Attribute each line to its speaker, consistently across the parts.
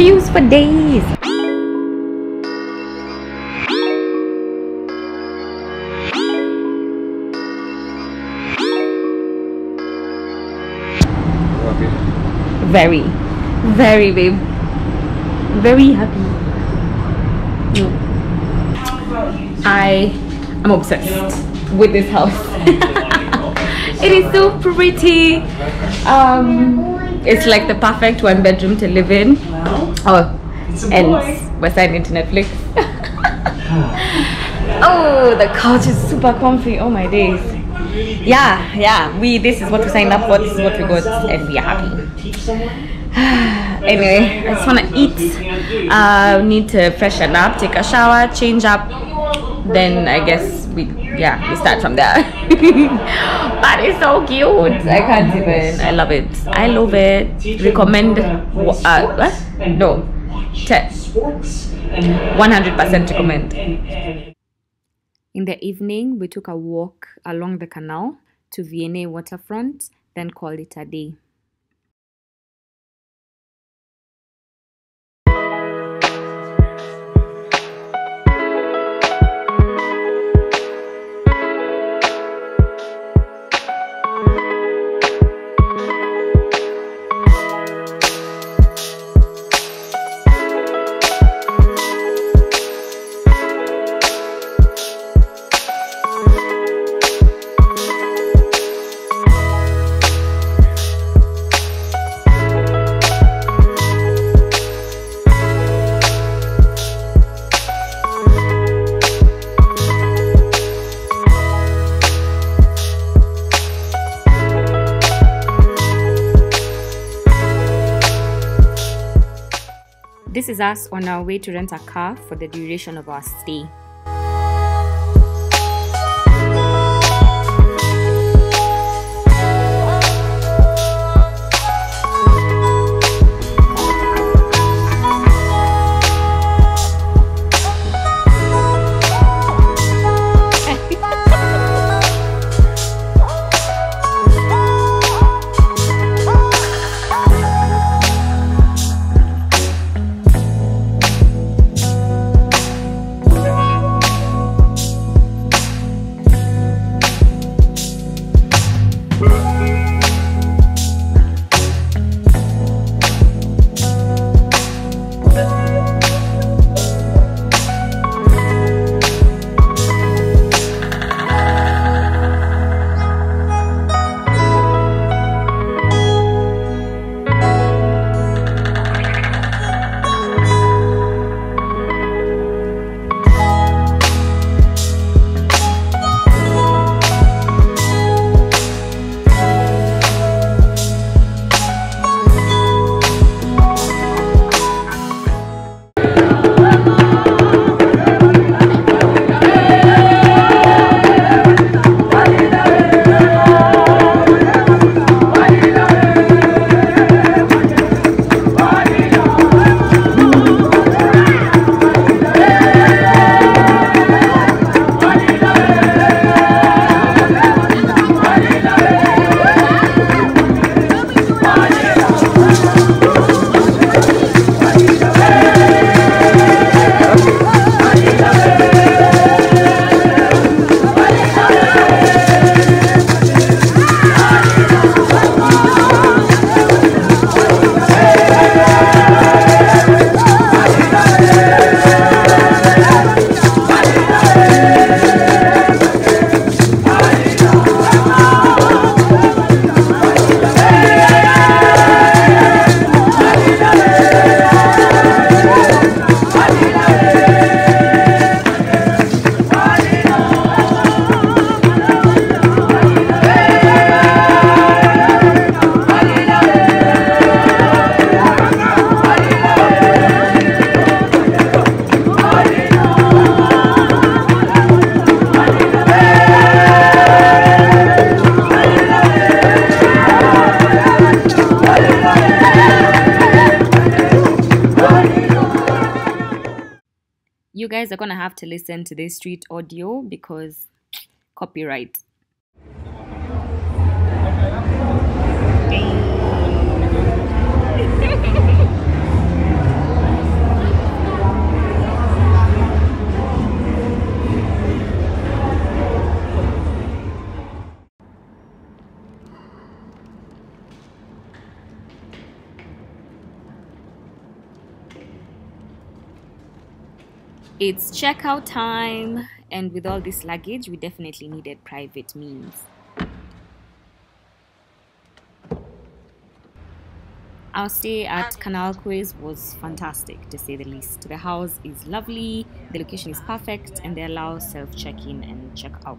Speaker 1: views for days. Very, very, babe. Very happy. I am obsessed with this house. it is so pretty. Um, it's like the perfect one bedroom to live in. Oh, it's and we're signing into Netflix. oh, the couch is super comfy. Oh my days. Yeah, yeah. We this is what we signed up for. This is what we got, and we are happy. anyway, I just wanna eat. Uh, need to freshen up, take a shower, change up. Then I guess we yeah we start from there. but it's so cute. I can't even. I love it. I love it. Recommend. Uh, what? No. 100% recommend. In the evening, we took a walk along the canal to V&A waterfront, then called it a day. Is us on our way to rent a car for the duration of our stay. You guys are gonna have to listen to this street audio because copyright It's checkout time, and with all this luggage, we definitely needed private means. Our stay at Canal Quays was fantastic to say the least. The house is lovely, the location is perfect, and they allow self check in and check out.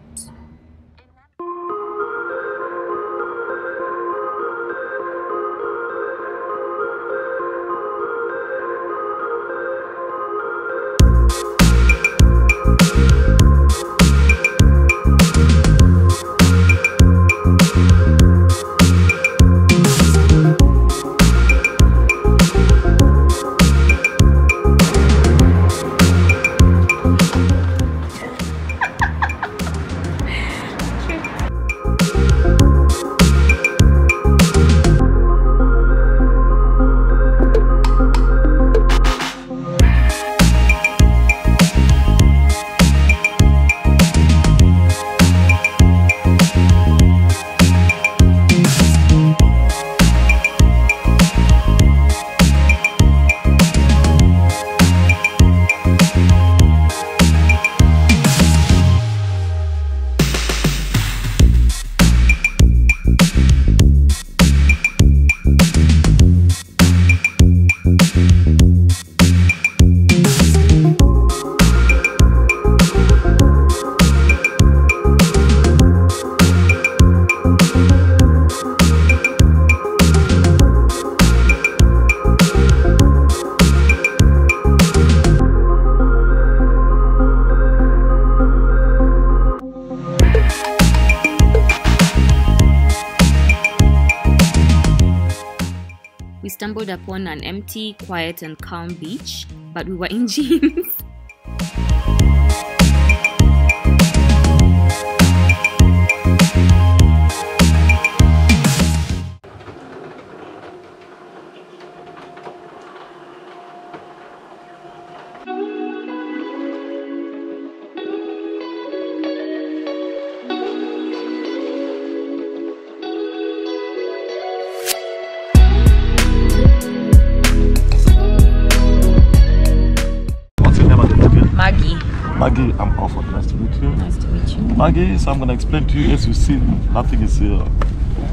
Speaker 1: Upon an empty, quiet, and calm beach, but we were in jeans.
Speaker 2: I'm Alfred. Nice to meet you.
Speaker 1: nice to meet you.
Speaker 2: Maggie, so I'm going to explain to you. As you see, nothing is here.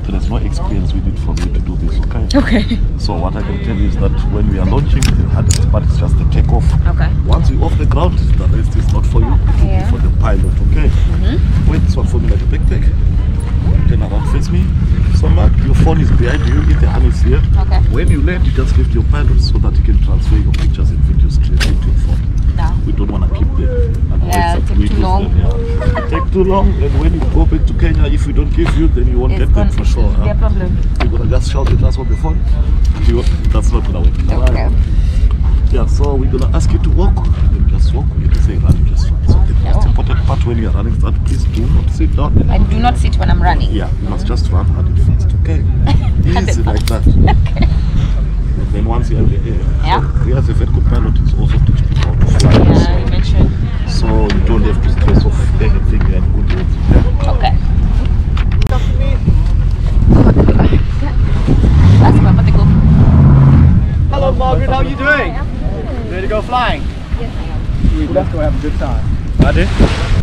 Speaker 2: There's no experience we need for me to do this, okay?
Speaker 1: Okay.
Speaker 2: So what I can tell you is that when we are launching, the hardest part is just the takeoff.
Speaker 1: Okay.
Speaker 2: Once you're off the ground, the rest is not for you. It will
Speaker 1: Yeah.
Speaker 2: be for the pilot, okay? Mm-hmm. Wait, this one for me like a backpack. Turn around, face me. So Mark, your phone is behind you. If the hand is here.
Speaker 1: Okay.
Speaker 2: When you land, you just lift your pilot so that you can transfer your pictures and videos clearly to your phone. We don't want to keep them. Otherwise
Speaker 1: Yeah, take
Speaker 2: we
Speaker 1: too long.
Speaker 2: them, yeah. take too long, and when you go back to Kenya, if we don't give you, then you won't get them for sure. huh?
Speaker 1: problem.
Speaker 2: You're gonna just shout at us on the phone. You, that's not gonna work.
Speaker 1: Okay.
Speaker 2: Yeah, so we're gonna ask you to walk, then just walk. You can say run, you just run. So the most oh. important part when you're running is that please do not sit down. and-
Speaker 1: I do not sit when I'm running.
Speaker 2: Yeah, you must just run hard and fast, okay? Easy like that. And then once you're in the air,
Speaker 1: Yeah.
Speaker 2: we as a very good pilot is also teach people how to fly.
Speaker 1: Yeah, you mentioned.
Speaker 2: So you don't have to stress of anything and good roads. Yeah.
Speaker 1: Okay. That's my go.
Speaker 3: Hello Margaret, how are you doing? Ready to go flying? Yes, I am. Let's go have a good time. Ready?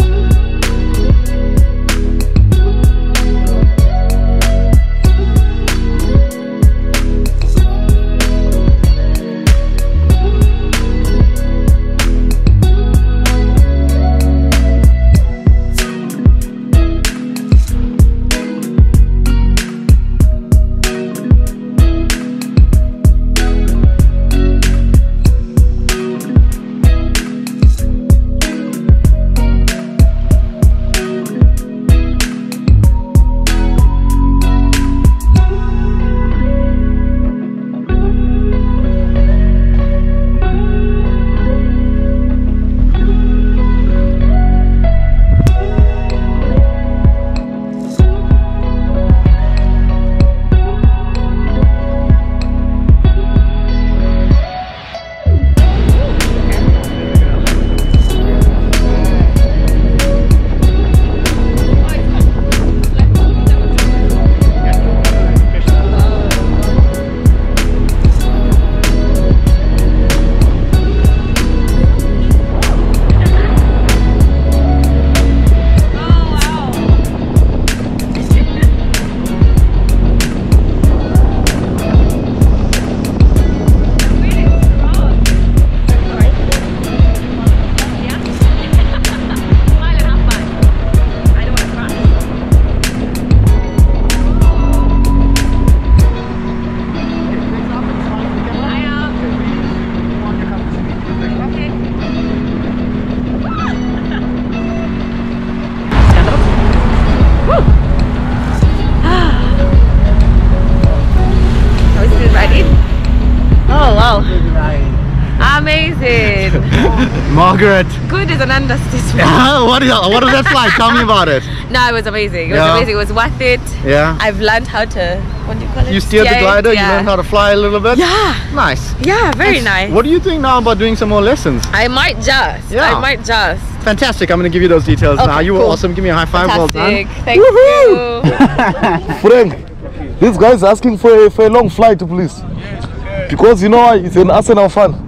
Speaker 3: Margaret,
Speaker 1: Good is an understatement.
Speaker 3: what, is, what was that flight? Tell me about it.
Speaker 1: no, it was amazing. It was
Speaker 3: Yeah.
Speaker 1: amazing. It was worth it.
Speaker 3: Yeah.
Speaker 1: I've learned how to, what do you call it?
Speaker 3: You steered the
Speaker 1: Steer it,
Speaker 3: glider, you
Speaker 1: yeah.
Speaker 3: learned how to fly a little bit.
Speaker 1: Yeah,
Speaker 3: Nice.
Speaker 1: yeah, very nice.
Speaker 3: What do you think now about doing some more lessons?
Speaker 1: I might just.
Speaker 3: Yeah.
Speaker 1: I might just.
Speaker 3: Fantastic. I'm going to give you those details
Speaker 1: Okay,
Speaker 3: now. You were awesome. Give me a high five. Well
Speaker 1: Fantastic.
Speaker 3: done.
Speaker 1: Thank you.
Speaker 2: Frank, this guy is asking for a, for a long flight, please. Because you know? It's an Arsenal fan.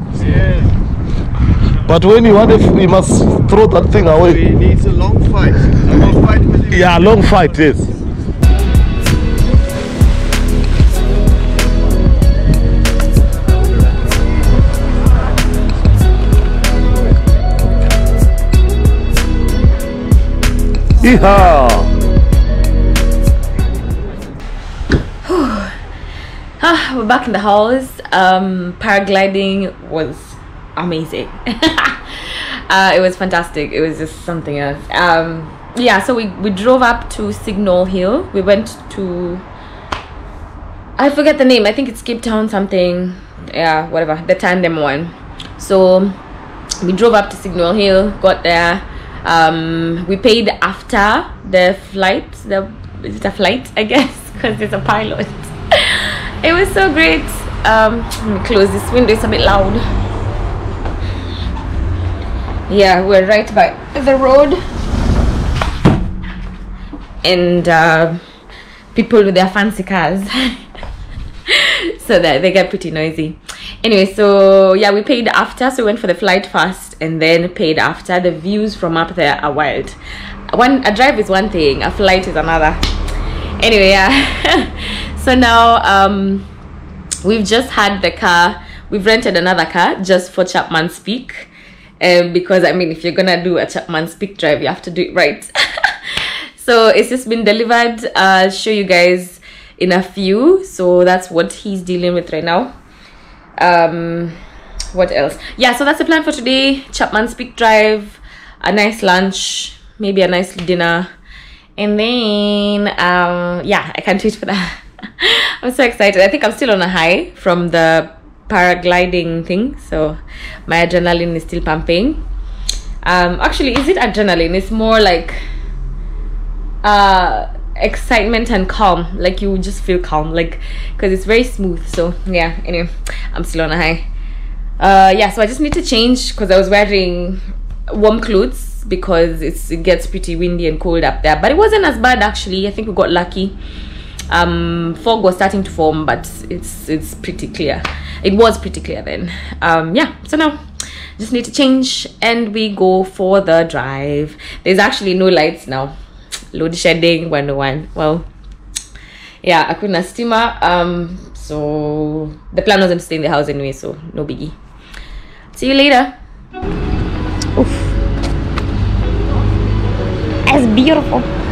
Speaker 2: But when you want it, we must throw that thing away.
Speaker 3: It needs a long fight. A long fight with
Speaker 2: Yeah, long fight, yes. Yeehaw!
Speaker 1: Ah, we're back in the house. Um, paragliding was amazing. uh, it was fantastic. It was just something else. Um, yeah, so we, we drove up to Signal Hill. We went to I forget the name. I think it's Cape Town something. Yeah, whatever. The tandem one. So we drove up to Signal Hill, got there. Um, we paid after the flight. The is it a flight? I guess because there's a pilot. it was so great. Um, let me close this window. It's a bit loud. Yeah, we're right by the road, and uh, people with their fancy cars. so that they get pretty noisy. Anyway, so yeah, we paid after, so we went for the flight first and then paid after. The views from up there are wild. One a drive is one thing, a flight is another. Anyway, yeah. so now um we've just had the car, we've rented another car just for Chapman's Peak. Um, because I mean if you're gonna do a Chapman's Peak drive, you have to do it right. so it's just been delivered. I'll show you guys in a few. So that's what he's dealing with right now. Um, what else? Yeah, so that's the plan for today. Chapman's Peak Drive, a nice lunch, maybe a nice dinner, and then um, yeah, I can't wait for that. I'm so excited. I think I'm still on a high from the paragliding thing, so my adrenaline is still pumping. Um, actually, is it adrenaline? It's more like uh excitement and calm. Like you just feel calm. Like because it's very smooth. So yeah anyway i'm still on a high. Uh yeah so i just need to change because i was wearing warm clothes because it's it gets pretty windy and cold up there. But it wasn't as bad actually. I think we got lucky um fog was starting to form but it's it's pretty clear. It was pretty clear then. Um yeah so now just need to change and we go for the drive. There's actually no lights now. Load shedding 101 well yeah akuna stima um so the plan wasn't to stay in the house anyway so no biggie. See you later. Oof. That's beautiful.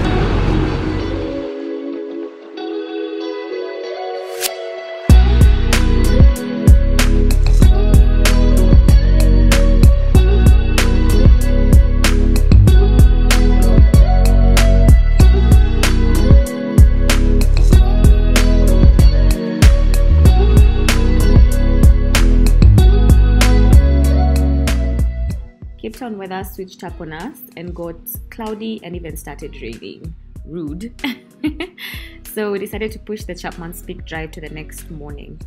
Speaker 1: Town weather switched up on us and got cloudy and even started raining. Rude. so we decided to push the Chapman's Peak drive to the next morning.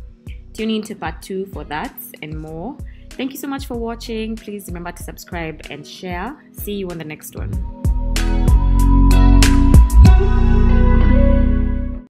Speaker 1: Tune in to part two for that and more. Thank you so much for watching. Please remember to subscribe and share. See you on the next one.